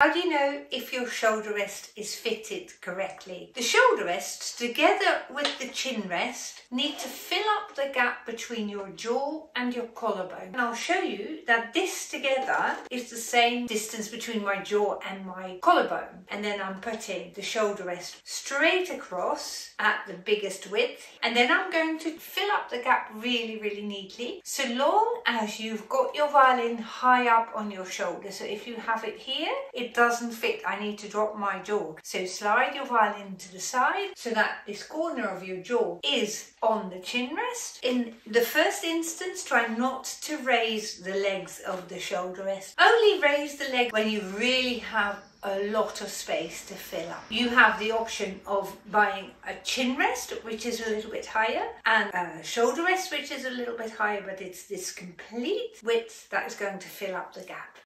How do you know if your shoulder rest is fitted correctly? The shoulder rests, together with the chin rest, need to fill up the gap between your jaw and your collarbone. And I'll show you that this together is the same distance between my jaw and my collarbone. And then I'm putting the shoulder rest straight across at the biggest width. And then I'm going to fill up the gap really, really neatly, so long as you've got your violin high up on your shoulder. So if you have it here, it it doesn't fit, I need to drop my jaw. So slide your violin to the side so that this corner of your jaw is on the chin rest. In the first instance, try not to raise the legs of the shoulder rest. Only raise the leg when you really have a lot of space to fill up. You have the option of buying a chin rest, which is a little bit higher, and a shoulder rest, which is a little bit higher, but it's this complete width that is going to fill up the gap.